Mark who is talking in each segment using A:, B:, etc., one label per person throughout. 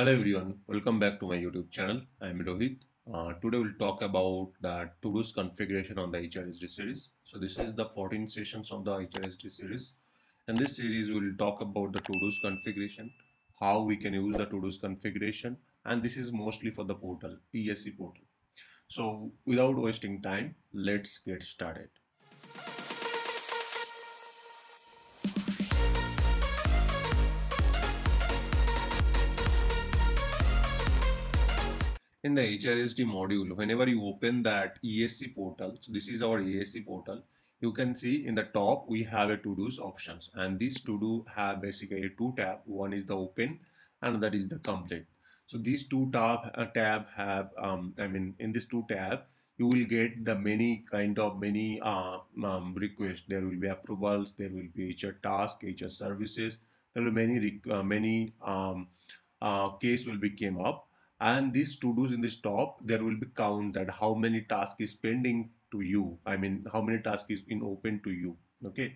A: Hello everyone, welcome back to my YouTube channel. I am Rohit. Uh, today we'll talk about the to-dos configuration on the HRSD series. So this is the 14 sessions of the HRSD series. In this series we'll talk about the to-dos configuration, how we can use the to-dos configuration and this is mostly for the portal, ESC portal. So without wasting time, let's get started. In the HRSD module, whenever you open that ESC portal, so this is our ESC portal, you can see in the top we have a to-dos options and these to-do have basically two tab. One is the open and that is the complete. So these two tab, uh, tab have, um, I mean in this two tab, you will get the many kind of many uh, um, requests. There will be approvals, there will be HR task, HR services, there will be many, uh, many um, uh, case will be came up and these to do's in this top there will be count that how many tasks is pending to you. I mean how many tasks is in open to you okay?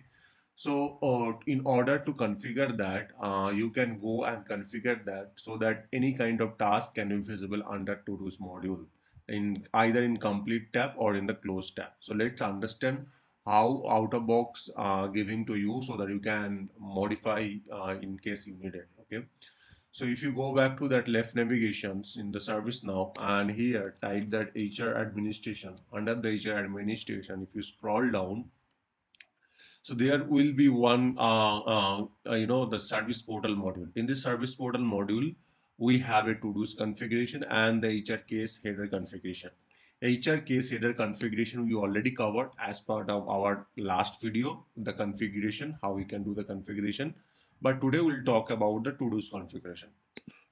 A: So uh, in order to configure that uh, you can go and configure that so that any kind of task can be visible under to do's module in either in complete tab or in the close tab. So let's understand how out of box uh, giving to you so that you can modify uh, in case you need it okay so if you go back to that left navigations in the ServiceNow and here type that HR administration under the HR administration, if you scroll down, so there will be one, uh, uh, uh, you know, the service portal module. In this service portal module, we have a to-dos configuration and the HR case header configuration. HR case header configuration we already covered as part of our last video, the configuration, how we can do the configuration but today we'll talk about the to-dos configuration.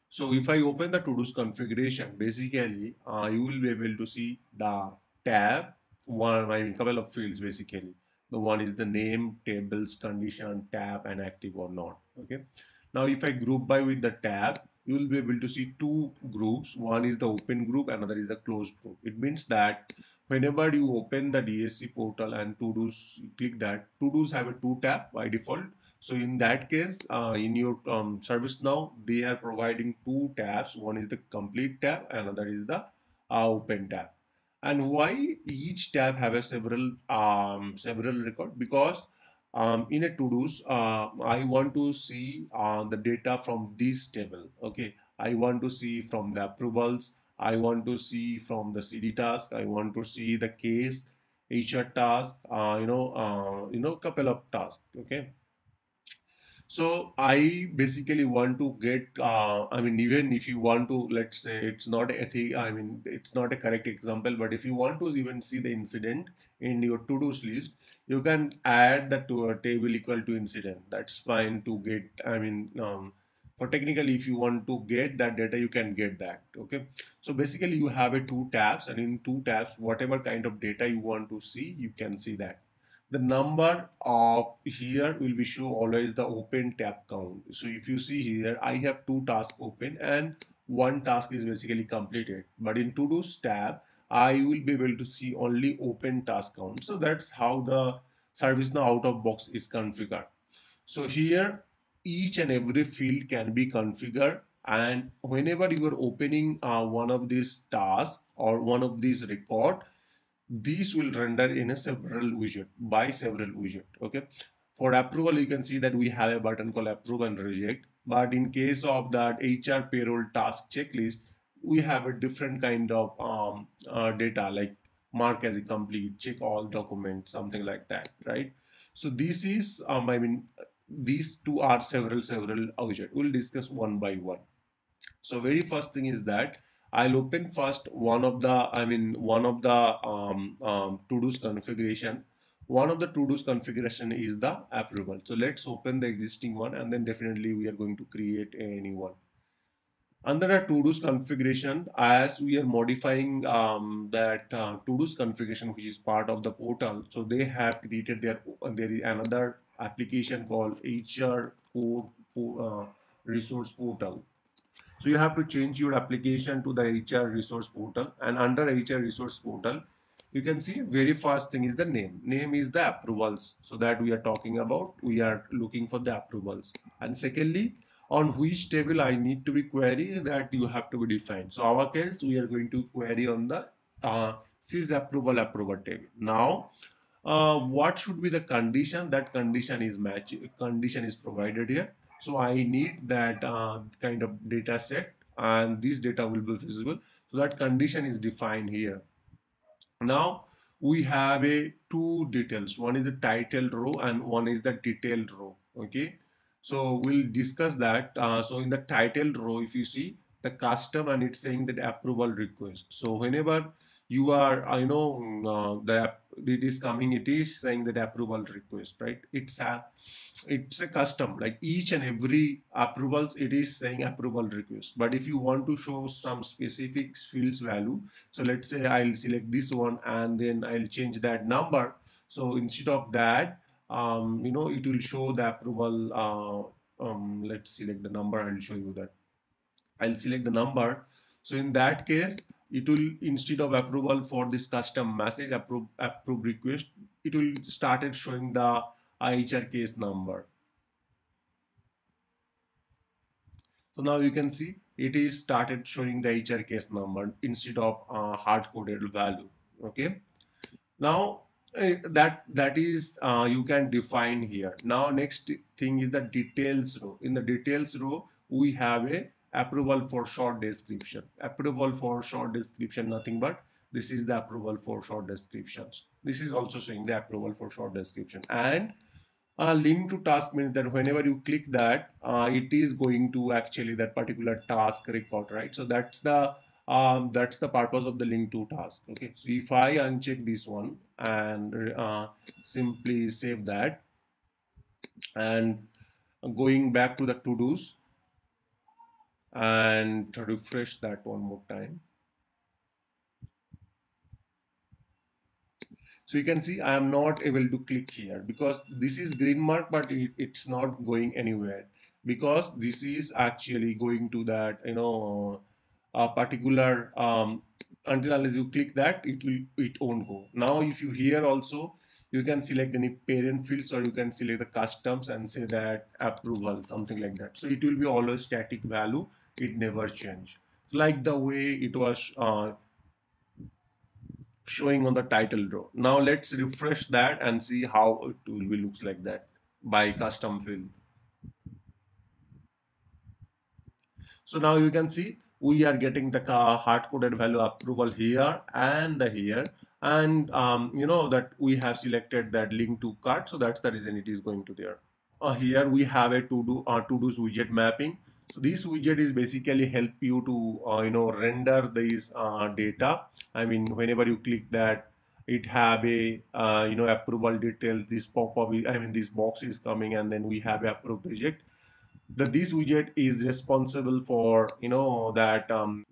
A: So if I open the to-dos configuration, basically uh, you will be able to see the tab, one, I mean couple of fields basically. The one is the name, tables, condition, tab and active or not. Okay. Now if I group by with the tab, you will be able to see two groups. One is the open group, another is the closed group. It means that whenever you open the ESC portal and to-dos, click that, to-dos have a two tab by default so in that case, uh, in your um, ServiceNow, they are providing two tabs. One is the complete tab, another is the uh, open tab. And why each tab have a several um, several record? Because um, in a to-dos, uh, I want to see uh, the data from this table. Okay, I want to see from the approvals. I want to see from the CD task. I want to see the case, HR task. Uh, you know, uh, you know, couple of tasks. Okay so I basically want to get, uh, I mean, even if you want to, let's say it's not a thing, I mean, it's not a correct example, but if you want to even see the incident in your to-dos list, you can add that to a table equal to incident. That's fine to get, I mean, um, for technically, if you want to get that data, you can get that. Okay. So basically you have a two tabs and in two tabs, whatever kind of data you want to see, you can see that the number of here will be show always the open tab count. So if you see here, I have two tasks open and one task is basically completed. But in to-dos tab, I will be able to see only open task count. So that's how the ServiceNow out of box is configured. So here, each and every field can be configured and whenever you are opening uh, one of these tasks or one of these record, these will render in a several widget by several widget okay? For approval you can see that we have a button called approve and reject. But in case of that hr payroll task checklist we have a different kind of um, uh, data like mark as a complete check all documents something like that right? So this is um, i mean these two are several several widget. We'll discuss one by one. So very first thing is that I'll open first one of the, I mean, one of the um, um, to-dos configuration. One of the to-dos configuration is the approval. So let's open the existing one and then definitely we are going to create a new one. Under a to-dos configuration, as we are modifying um, that uh, to-dos configuration, which is part of the portal, so they have created their, there is another application called HR uh, resource portal. So you have to change your application to the HR resource portal and under HR resource portal, you can see very first thing is the name. Name is the approvals. So that we are talking about, we are looking for the approvals. And secondly, on which table I need to be query that you have to be defined. So our case, we are going to query on the uh, sys approval approval table. Now, uh, what should be the condition? That condition is match condition is provided here. So I need that uh, kind of data set and this data will be visible. So that condition is defined here. Now we have a two details. One is the title row and one is the detailed row. Okay. So we'll discuss that. Uh, so in the title row, if you see the custom and it's saying that approval request. So whenever you are I know uh, the it is coming it is saying that approval request right? It's a it's a custom like each and every approvals it is saying approval request. But if you want to show some specific fields value so let's say I'll select this one and then I'll change that number. So instead of that um, you know it will show the approval uh, um, let's select the number I'll show you that. I'll select the number. So in that case it will instead of approval for this custom message approve approve request it will started showing the IHR case number. So now you can see it is started showing the HR case number instead of uh, hard coded value okay? Now uh, that that is uh, you can define here. Now next thing is the details row. In the details row we have a approval for short description. Approval for short description nothing but this is the approval for short descriptions. This is also showing the approval for short description. And a link to task means that whenever you click that uh, it is going to actually that particular task record right? So that's the um, that's the purpose of the link to task okay? So if I uncheck this one and uh, simply save that and going back to the to-dos and refresh that one more time. So you can see I am not able to click here because this is green mark but it, it's not going anywhere because this is actually going to that you know a particular um, until unless you click that it will it won't go. Now if you here also you can select any parent fields or you can select the customs and say that approval something like that. So it will be always static value it never changed. Like the way it was uh, showing on the title row now let's refresh that and see how it will be looks like that by custom field so now you can see we are getting the hard-coded value approval here and the here. And um, you know that we have selected that link to cart so that's the reason it is going to there. Uh, here we have a to do uh, to do's widget mapping this widget is basically help you to uh, you know render this uh, data. I mean whenever you click that it have a uh, you know approval details this pop-up I mean this box is coming and then we have approved project the this widget is responsible for you know that um,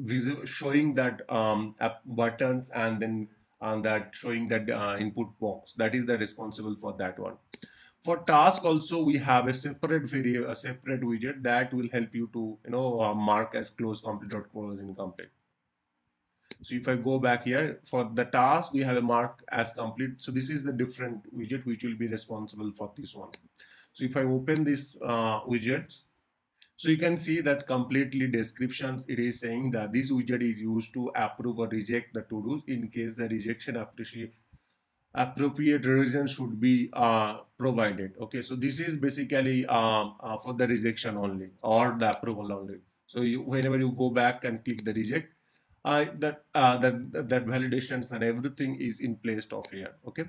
A: showing that um, buttons and then and that showing that uh, input box. That is the responsible for that one for task also we have a separate variable, a separate widget that will help you to you know uh, mark as close complete or close incomplete. So if I go back here for the task, we have a mark as complete. So this is the different widget which will be responsible for this one. So if I open this uh, widget, so you can see that completely description, it is saying that this widget is used to approve or reject the to-dos in case the rejection appreciate appropriate reason should be uh, provided. Okay so this is basically um, uh, for the rejection only or the approval only. So you, whenever you go back and click the reject uh, that uh, that that validations and everything is in place of here. Okay?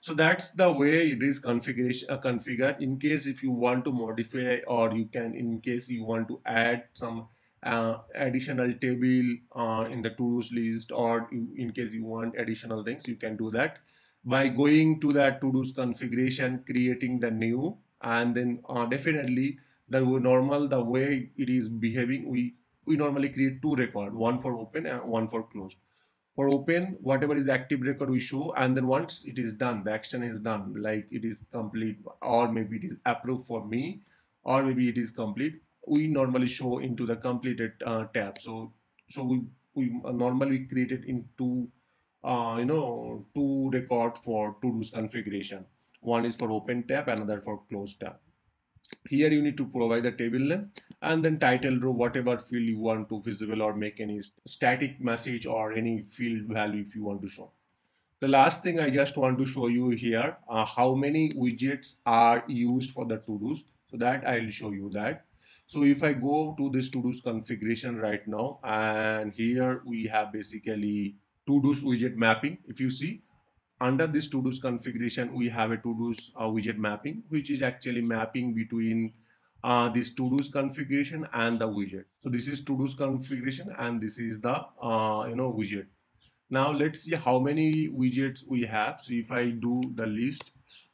A: So that's the way it is configuration uh, configured. In case if you want to modify or you can in case you want to add some uh, additional table uh, in the to-dos list or in case you want additional things you can do that. By going to that to-dos configuration creating the new and then uh, definitely the normal the way it is behaving we we normally create two record one for open and one for closed. For open whatever is active record we show and then once it is done the action is done like it is complete or maybe it is approved for me or maybe it is complete we normally show into the completed uh, tab. So so we we normally create it into uh, you know two record for to-dos configuration. One is for open tab, another for closed tab. here you need to provide the table name and then title row whatever field you want to visible or make any static message or any field value if you want to show the last thing i just want to show you here uh, how many widgets are used for the to-dos so that i'll show you that so if i go to this to-dos configuration right now and here we have basically to-dos widget mapping if you see under this to-dos configuration, we have a to-dos uh, widget mapping, which is actually mapping between uh, this to-dos configuration and the widget. So this is to-dos configuration and this is the uh, you know widget. Now let's see how many widgets we have. So if I do the list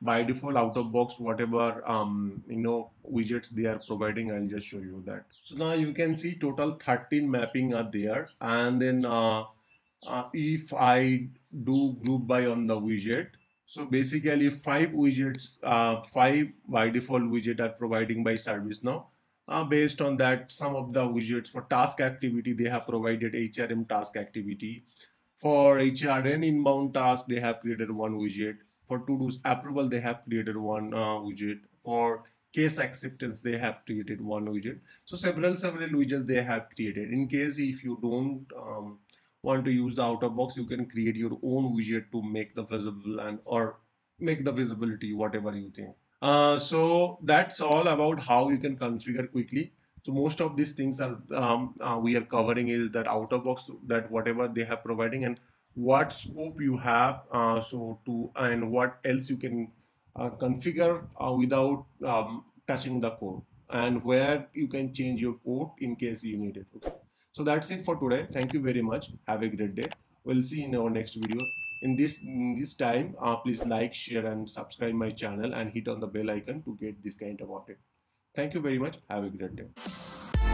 A: by default out of box whatever um, you know widgets they are providing I'll just show you that. So now you can see total 13 mapping are there and then uh, uh, if I do group by on the widget. So basically five widgets, uh, five by default widget are providing by ServiceNow. Uh, based on that, some of the widgets for task activity, they have provided HRM task activity. For HRM inbound task, they have created one widget. For to-dos approval, they have created one uh, widget. For case acceptance, they have created one widget. So several, several widgets they have created. In case if you don't um, want to use the outer box you can create your own widget to make the visible and or make the visibility whatever you think uh, so that's all about how you can configure quickly so most of these things are um, uh, we are covering is that outer box that whatever they have providing and what scope you have uh, so to and what else you can uh, configure uh, without um, touching the code and where you can change your code in case you need it okay so that's it for today. Thank you very much. Have a great day. We'll see in our next video. In this in this time, uh, please like, share, and subscribe my channel and hit on the bell icon to get this kind of update. Thank you very much. Have a great day.